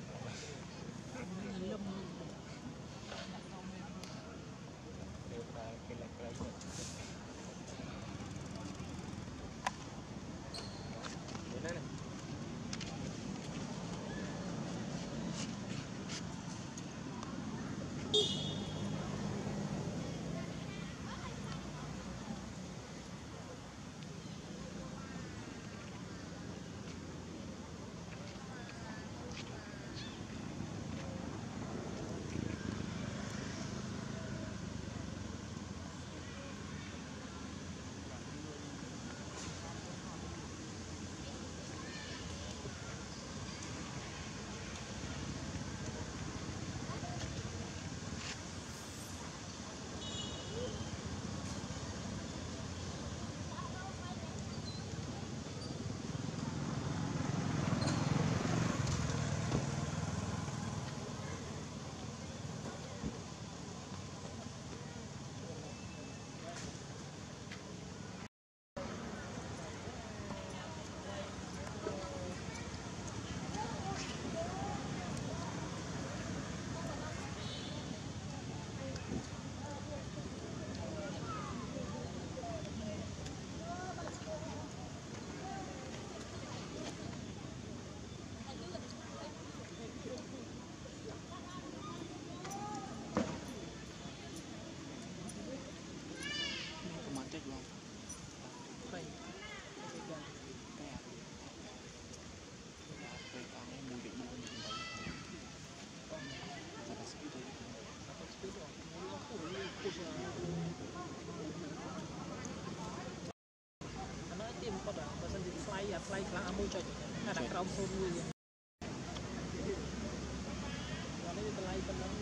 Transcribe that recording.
problem. មុតបើសិនជាថ្លៃអាថ្លៃខ្លះមួយចុចតែក្រោម0មួយនេះតម្លៃប៉ុណ្ណឹង